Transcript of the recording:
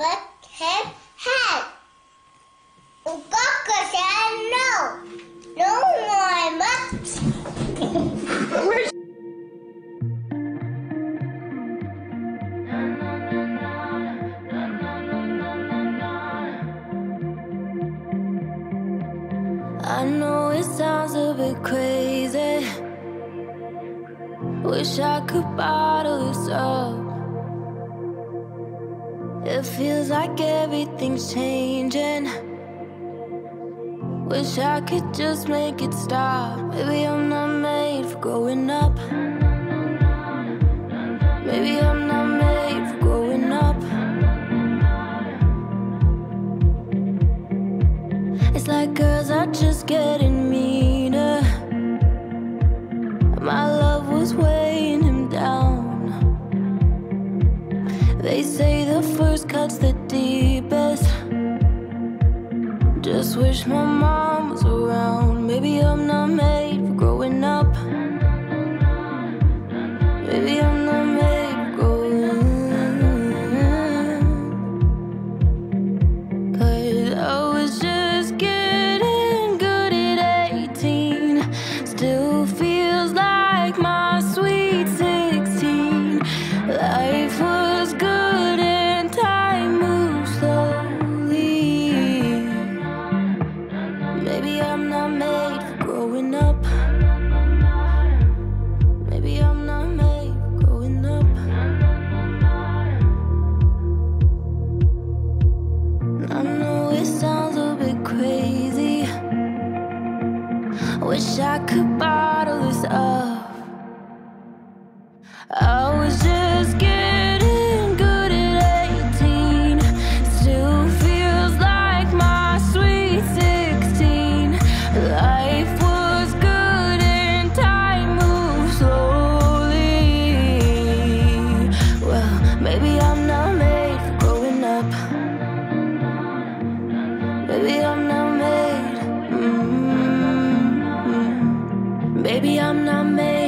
Buckhead hat. Ukaka said no. No more much. I know it sounds a bit crazy. Wish I could bottle this up. It feels like everything's changing. Wish I could just make it stop. Maybe I'm not made for growing up. Maybe I'm not made for growing up. It's like girls are just getting meaner. They say the first cut's the deepest. Just wish my mom was around. Maybe I'm not made Wish I could bottle this up. I was just Maybe I'm not made.